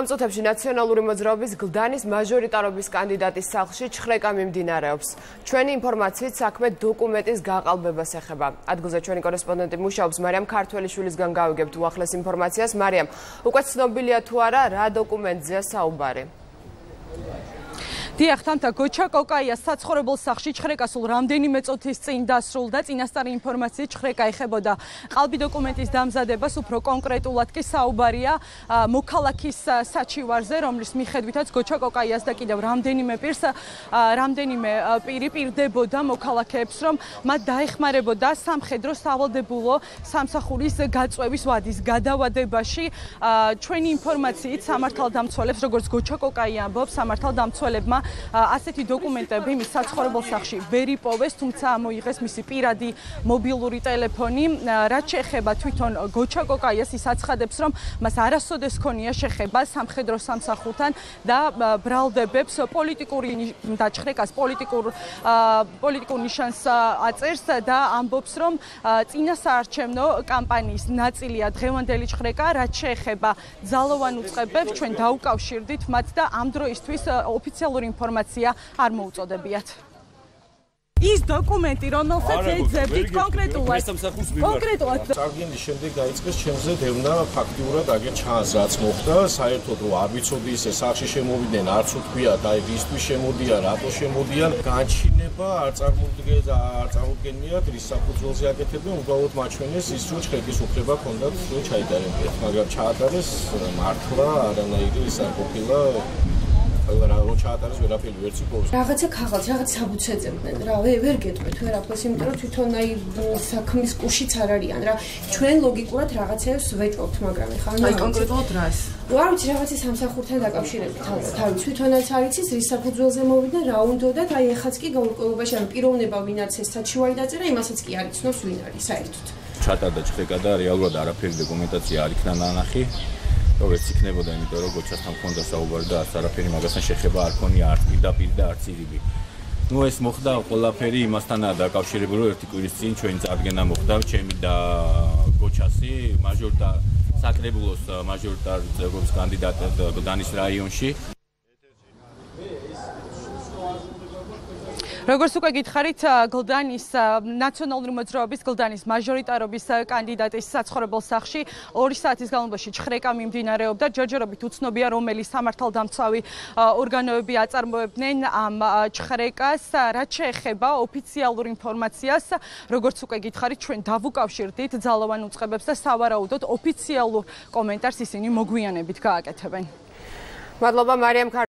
ამ წუთებში ნაციონალური მოძრაობის გლდანის მაჟორიტარობის კანდიდატის სახლში ჩხრეკა მიმდინარეობს. ჩვენი ინფორმაციით საქმე დოკუმენტის გაყალბებას ეხება. ადგილზე ჩვენი კორესპონდენტი მუშაობს მარიამ ქართველიშვილისგან გავიგებთ უახლეს ინფორმაციას. მარიამ, უკვე ცნობილია თუ არა რა დოკუმენტზეა საუბარი? დიახ, თანთა გოჩა კოკაია საცხოვრებელ სახლში ჩხრეკასულ რამდენიმე წუთის წინ დასრულდა წინასწარი ინფორმაციით ჩხრეკა ეხებოდა ყალბი დოკუმენტის დამზადებას, უფრო კონკრეტულად კი საუბარია მოქალაქის საჩივარზე, რომლის მიხედვითაც გოჩა კოკაიას და კიდევ რამდენიმე პირს რამდენიმე პირი პირდებოდა მოქალაქეებს, რომ მათ დაეხმარებოდა სამხედრო სავალდებულო სამსახურის გაწვევის ვადის გადავადებაში. ჩვენი ინფორმაციით სამართალდამცველებს, როგორც გოჩა კოკაია ამბობს, სამართალდამცველებმა ასეთი დოკუმენტები მის საცხოვრებელ სახლში ვერ იპოვეს, თუმცა ამოიღეს მისი პირადი მობილური ტელეფონი. რაც შეეხება თვითონ გოჩა კოკაიას, ის აცხადებს, რომ მას არასოდეს ქონია შეხება სამხედრო სამსახურთან და ბრალდებებს პოლიტიკური დაჭრეკას პოლიტიკურ პოლიტიკურ ნიშანს აწერს და ამბობს, რომ წინასაარჩევნო კამპანიის ნაწილია დღევანდელი ჭრეკა, რაც შეეხება ძალოვან უწყებებს, ჩვენ დაუკავშირდით მათ და ამ დროისთვის ოფიციალური ინფორმაცია არ მოუწოდებიათ. ის დოკუმენტი, რომელსაც ეძებდით კონკრეტულად, კონკრეტულად წარგენის შემდეგ დაიწყეს ჩემზე დევნა ფაქტიურად აგერ ჩანს რაც მოხდა, საერთოდ რომ არ ვიცოდი ისე სახში შემოვიდნენ, არც უთქვია და ისთვის შემოდიან, რატო შემოდიან, განჩინება არ წარმოდგენია, არ წარმოდგენია რის საფუძველზე აკეთებენ, უბრალოდ მაჩვენეს ის რომ ჩხეთის უფლება ჰქონდათ რომ ჩაიტარებიათ, მაგრამ ჩაატარეს მართლა არანაირი ის არ ყოფილა ყველა რა რო ჩაატარეს ვერაფერი ვერ ციფრობს. რაღაცა ქაღალდს რაღაც საბუთს ეძებდნენ რა ვერ ვერ გეტყვით ვერაფერს იმიტომ რომ თვითონ აი საქმის კუშიც არ არიან რა. ჩვენ ლოგიკურად რაღაცებს ვეჭობთ მაგრამ ხა აი კონკრეტულად რას არ ვიცი რაღაცა სამსახურთან დაკავშირებით. ალბათ თავი თვითონაც არ იცის რის საფუძველზე მოვიდა რა უნდათ აი ეხაც კი გაურკვევლობაში ან პიროვნება ვინაც ეს საჩივარი დაწერა იმასაც კი არ იცნობს ვინ არის საერთოდ. ჩატარდა ჩხეკა და რეალურად არაფერი დოკუმენტაცია არ იქნა ნანახი როგორც იქნებოდა, იმიტომ რომ გოჩასთან მქონდა საუბარი და არც არაფერი მაგასთან შეხება არ ქონია არც პირდაპირ და არც ირიბი. ну ეს მოხდა ყველაფერი იმასთანაა დაკავშირებული რომ ერთი კვირის წინ ჩვენ წარდგენა მოხდა ჩემი და გოჩასი მაჟორიტარ საკრებულოს მაჟორიტარ ძეგლობის კანდიდატად დანის რაიონში როგორც უკვე გითხარით, გლდანის ნაციონალური მოძრაობის გლდანის მაჟორიტარობის კანდიდატის საცხოვრებელ სახლში 2 საათის განმავლობაში ჩხრეკა მიმდინარეობდა. ჯერჯერობით უცნობია, რომელი სამართალდამცავი ორგანოები აწარმოებდნენ ამ ჩხრეკას, რაც შეეხება ოფიციალურ ინფორმაციას. როგორც უკვე გითხარით, ჩვენ დავუკავშირდით ძალოვან უწყებებს და სავარაუდოდ ოფიციალურ კომენტარს ისინი მოგვიანებით გააკეთებენ. მადლობა მარიამ